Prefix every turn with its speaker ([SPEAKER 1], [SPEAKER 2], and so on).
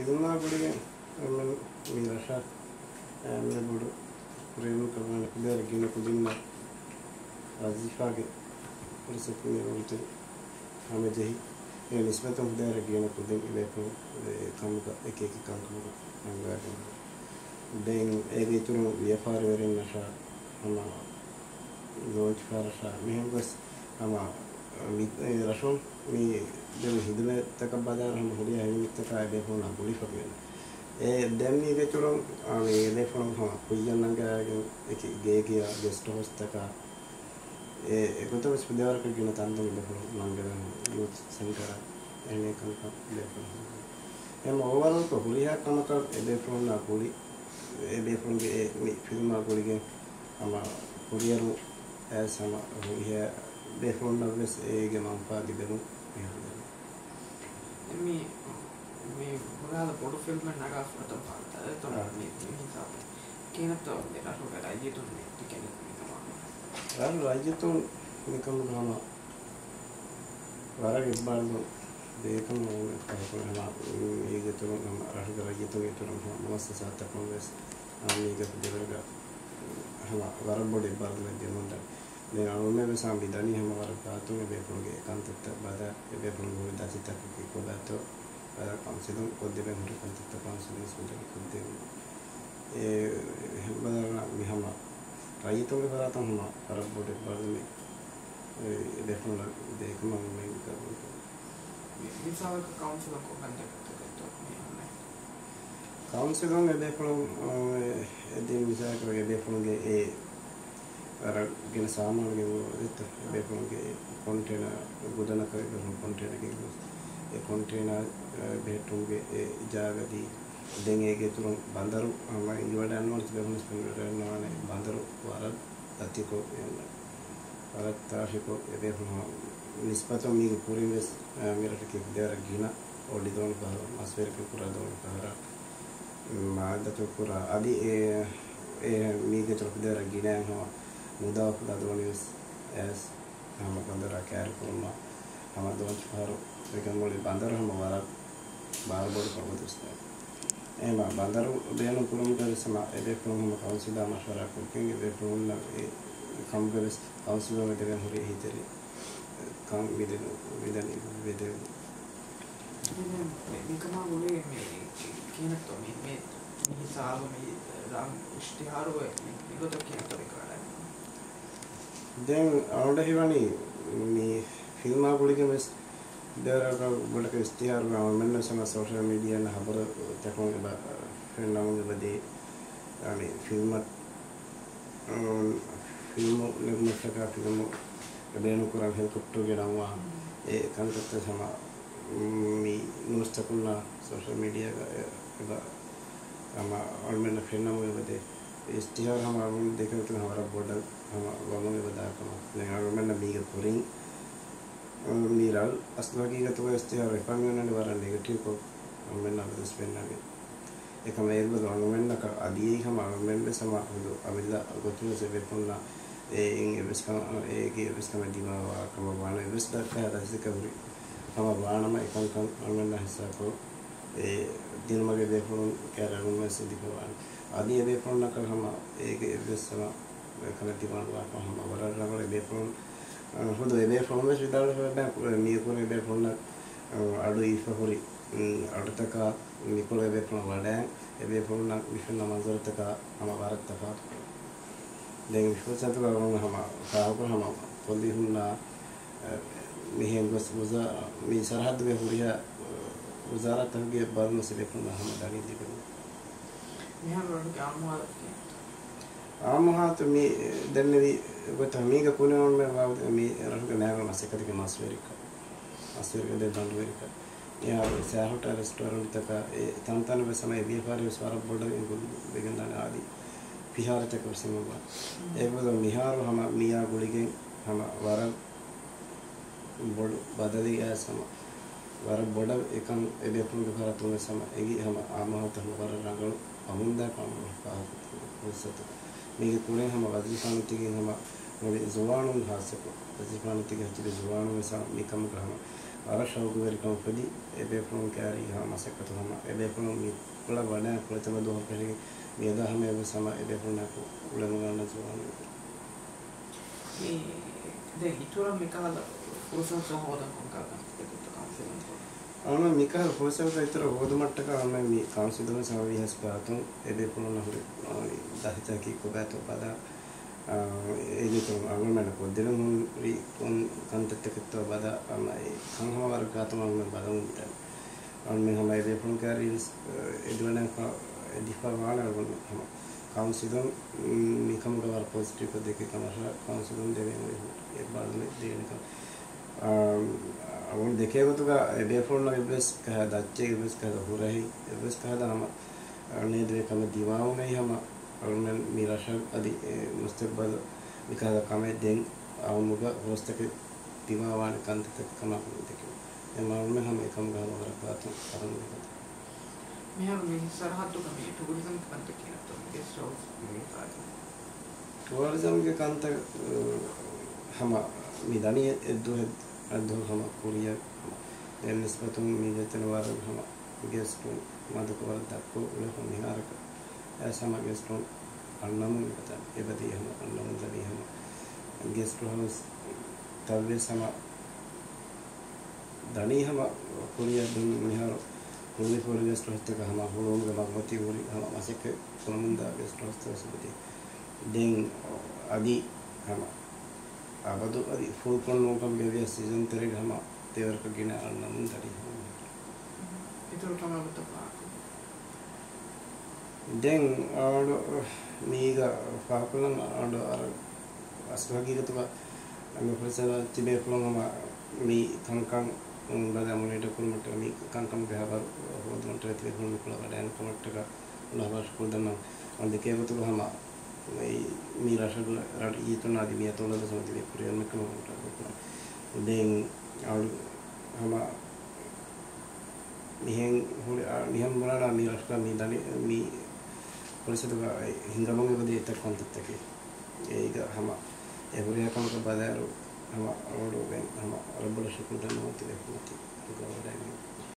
[SPEAKER 1] ಇದನ್ನ ಬಿಡಿ ಆಮೇಲೆ ನೀರಸ ಆಮೇಲೆ ಬಿಡು. ಪ್ರೇಮ ಕರ್ನಾಟಕ ಬೇರೆ ಕುದಿನ ಅಜಿಫಾಗೆ ಪರಿಸ್ಥಿತಿ ನೀರುಳ್ತೀವಿ ಆಮೇಲೆ ಜೈ. ನಿಸ್ಬತ ಹುದ್ದಾರ ಗೇಣ ಕುದಿನ ಇಬೇಕು ತಮ್ಗೆ ಏಕೇಕ ಕಾಂಕ್ಬೋದು ಹಂಗಾಗಿ ಡೇಂಗ್ ಏದೈತರು ವ್ಯಾಪಾರ ಬೇರೆ ನಶ, ನಮ್ಮ ರೋಜ್ಗಾರ ಶ ಮೇಹಂ ಬಸ್ ನಮ್ಮ ರಸಂ මේ දැන් හිදන තක බදාර හම හොඩිය හැමිත්තක ආයේ පොනා පුලි පපියන ඒ දැන් මේගේ තුරු අනේ ඉලේපු හම කුයන් අංගාගෙන එක ගේ ගියා ගෙස්ට් හවුස් තක. ඒකට විශ්වවිද්‍යාලයක ගෙන තන්දම ඉලපු මංගලන් යුත් සෙන්ටර් එනේ කල්ප ඉලපු එම ඕවල් කො හුලියා කමක එදෙපුන් නා කුලි එදෙපුන් ගේ මි ෆිල්ම් අකුලිගේ අම කුරියරු ඇසම හුලියා they phone numbers ඒගේ මම පාදිකමු
[SPEAKER 2] මේ මේ මොනාද පොඩු ෆිල්ම් එකක් නගාස්කට පාත්තා. ඒ තමයි. මේ හිතාපේ කියනතෝ රතු රජතුන් කියන්නේ රතු
[SPEAKER 1] රජතුන් නිකම් ගම වරක් ඉබ්බාන්දු දෙකම කරකවලා ඒක තමයි ගම රතු රජතුන් ඒතරම් මොනවස් සාතකම වෙස්. ආ මේක දෙවලක හම වරම් බොඩි ඉබ්බාන්දු දෙන්නුන්ට මේ ආමේ සම්බිධානි හැම වරකාතු වේපුණගේ ඒකාන්තත්ත බාද වේපුණගේ දාසිත කිකොදාතෝ බාද කම්සිදුම් කොද්දෙම හුරු කන්තත්ත කම්සිදුම් සුදේ කොද්දෙම ඒ හැමදාම මිහම රයිතෝගේ බරතම් හුණා කරබ්බෝට බාදමේ ඒ වේපුණ දෙකම මේ කරබ්බෝට
[SPEAKER 2] විසාවක කවුන්සිල් එක
[SPEAKER 1] කොන්ටැක්ට් එකකට කවුන්සිල් එක දෙපළ ඒ දෙවිසාවක දෙපළගේ ඒ සාමාන්‍යගේ විත එදෙෆනුගේ කොන්ටේන ගොඩන කරගෙන කොන්ටේනර් එකේ ඒ කොන්ටේනර් බෙට්ටුම්ගේ ඒ ඉජාගදී දැන් ඒකේ තුරුන් බන්දරු මම ඉවඩ යනවා තිබුණස් පිළිවෙල යනවානේ බන්දරු වරත් අතිකෝ යන වරත් තාශිකෝ එදේ හම නිස්පත මීග පුරිවෙස් මෙරට කි දෙර ගින ඔඩි දෝන පහර මස්වෙර කි පුරා දෝන පහර මාදත පුරා. අදි ඒ ඒ මීග චොක් දෙර ගින හම මුදා පුරා දෝන වෙස් ඇස් හම බන්දර කෑර කුරුමා හම දෝන පහර එකම මොලි බන්දර හම වරත් බාර බෝඩ පවතුස්නේ එහෙම බන්දරු දෙනු පුරුම් කරසම එදේ පුරුම කවුන්සිලා මශවරා කුකින් එදේ පුරුම් ඒ කම්ගරස් කවුන්සිලා වෙදෙන හොරි හිතරි. කම් විදෙන විදෙන විදෙන.
[SPEAKER 2] නිකම ගොලේ මේ කියනත් මේ මේ හිසාව මේ රම් ඉෂ්ටිහාරුව නිගොත කියනත් කරලා
[SPEAKER 1] දැන් අවුඩ හෙවනේ මේ ෆිල්ම් ආපුලික මෙස් දරක ගොඩක ස්තිහාර මෙන්න සම සෝෂල් මීඩියා න හබර තකෝන් බ ෆිල්ම් බදේ අනේ ෆිල්ම් ෆිල්ම් නිර්මාණක ෆිල්ම් බේනු කරන් හෙලිකොප්ටර් ගෙනවා ඒ කන්සෙප්ට් සම මේ නුස්තකුල්ලා සෝෂල් මීඩියා එක අම ඔල්මෙන් ෆිල්ම් වලදී ස්ටිහව හමාරුම් දෙකතු හවර බොඩ ගොම බදාකම දෙගමන්න මීග පුරින් මීරල් අස්වාගීගතුව ස්ටිහව එපංගනට වර නෙගටියකො අමෙන් අපදස් පෙන්න්නගේ එකම ඒල්බ දොනුවෙන්නක අදියේ හම අමෙන්බ සමහුදු අවිල්ල ගොතුව සෙවෙපොන්න ඒන් එවස්කම ඒගේ එවස්කම දිමවා කම බාන එවස් දක්කා රසිකවරි තම බානම එකංකම් අමෙන්න්න හිස්සකෝ. E in eves ka e ge eves ka dima wa kama bana eves da ka da se kabri kama bana ma ekam kan men na hissa ko e din mage be pon kara rum me se dikwa adi be ponna ka hama e ge eves sama kana dima wa kama wara ragale be pon හොඳ එබේ ෆොර්මස් විදාල මියකුණ එබේ ෆොන්න අඩු ඉෆ හොරි අඩතක මිකුල එබේ ෆොන වඩෑන්. එබේ ෆොන්න විෂන්න මන්සරතක හම වරත්තක දැන් විශ්වසතුක ගොන්න හම කාහකුර හම පොල්ලි හුන්නා මිහෙන් ගොස් මුස මේ وزارة التربية برنو سيليكون محمد علي ديكو අම්මහාත මේ දැන් මේ
[SPEAKER 2] ඔබට මේක කුණවන්න
[SPEAKER 1] බව මේ රහුක නෑවල මාස එකක මාස වෙරික මාස වෙරික දැන් දඬු වෙරික යා සෑහොට රෙස්ටෝරන්ට් එක ඒ තන්තන වෙසම ඒ ව්‍යාපාරයේ ස්වර බෝඩ වෙගෙන යන ආදී විහාරතක විසමව ඒකවල මිහාර හම. මියා ගුලිගෙන් හම වර බඩ බදලි ඇසම වර බොඩ එකම් එදපුන් කර තුන සම එගි හම ආමහත හම වර රංගල අමුන්දා කම පහ කුසත මේක තුනේ හම වදිසාන තිකින් හම මොලි සුවානුන් හාසක වදිසාන තික හචි සුවානුන් සම නිකම් ගහම අර ශෞක වෙරිකම් පදි එදපුන් කාරි හම සකත හම එදපුන් මි කුල වන කුල තම දොහ පෙරි මේද හම එව සම එදපුන් නකු උලම ගන්න සුවානුන්
[SPEAKER 2] මේ දැන් හිතුවම් මේකවල පුරුෂන් සහෝදරකම් කරගන්න.
[SPEAKER 1] ಅವನು ಮಿಕ್ಕ ಹೋಸದ ಇತರ ಹೋದ ಮಟ್ಟಕ ಅವನ ಮಿ ಕಾಂಸಿದನ ಸಾವಿ ಹಸ್ಪಾತು ಎದೆ ಪುನನ ಹುರಿ ದಹಚಾಕಿ ಕೊಬಾತು ಪದ ಏನಿತು ಅವನ ಮೇಲೆ ಕೊದ್ದಿನ ಹುರಿ ಒನ್ ಕಂತತ್ತಕ್ಕಿತ್ತು ಬದ ಅವನ ಸಂಹ ವರ್ಗಾತು ಅವನ ಬದ ಉಂಟ ಅವನ ಮಿ ಹಮ ಎದೆ ಪುನ ಕಾರಿ ಎದುವನ ದಿಫವಾನ ಅವನ ಹಮ ಕಾಂಸಿದನ್ ಮಿಕಮ ಗವರ್ ಪಾಸಿಟಿವ್ ಪದಕ್ಕೆ ಕಮರ ಕಾಂಸಿದನ್ ದೇವೆ ಎಬ್ಬಾದ ದೇವೆ ಕಮ ಅವನು ದೇಖೇಗುತುಗ ಬೇಫೋಣ್ನ ವೆಬ್ಸ್ ಕಹ ದಚ್ಚೆ ವೆಬ್ಸ್ ಕಹ ಹುರಹಿ ವೆಬ್ಸ್ ಕಹ ನಮ ನೇದ್ವೆ ಕಮ ದಿವಾವು ನೈ ಹಮ ಅವನ ನಿರಾಶ ಅದಿ ಮುಸ್ತಕ್ಬಲ್ ವಿಕಾದ ಕಮೆ ದೆಂ ಅವನುಗ ಹೊಸ್ತಕ ದಿವಾವಾನ ಕಂತ ಕಮ ದೇಖೆ එමවම හැම එකම ගහම කරකට කරන එක.
[SPEAKER 2] මෙහෙම මිනිස්සරහතු කමේ ටුරිසම් කන්ත කියන තොගේ ෂෝස් මේ
[SPEAKER 1] පාඩි. ටුරිසම් කන්ත හැම කුරිය දැන් නිස්බතුන් මීජතන වර හම ගෙස්ටු මදක වර දක්කෝ උල හම නිහාරක ඒ සම ගෙස්ටු අන්නමු කත එබදී හම අන්නමු දදී හම ගෙස්ටු හවස් තව්වේ සම දනී හම කුරිය දුන් නිහාර කුරිය කුරිය ගෙස්ටු හත්තක හම හුලුම් ගමති උරි හම අසක කොමුන්දා ගෙස්ටු හස්ත සබදී දෙන් අදි හම abadu adi full kon lokam geviya season tere gama tevar ka gina alna mun tari
[SPEAKER 2] ඉතුරු කමකට පාකු
[SPEAKER 1] den ආඩ මීග පාකලන් ආඩ අර අස්වගීගතුක අම ප්‍රසල තිබේ පුළොම මී කංකං බද අමුණට කුළුමට මී කංකම් ගහබර හෝදමට ඇතිවේ කුළුම කුළ වැඩයන් කමට්ටක උනහවස් කුල්දනම් අන් දෙකේවතුක හම mi rashagula rad ituna di mi atona da samati puri an mekma ta ko den al hama mihen hore mihen mulana mi rashka mi dani mi පොලිසියට හිංගමං එකදී එතක් කොන්තත් එකේ ඒක හම එවරිය කමක බදාරු හම අවඩෝ වෙන් හම රබල ශකුදන් නොති දෙපොති ගවඩයි